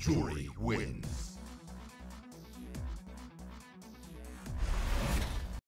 Jory wins.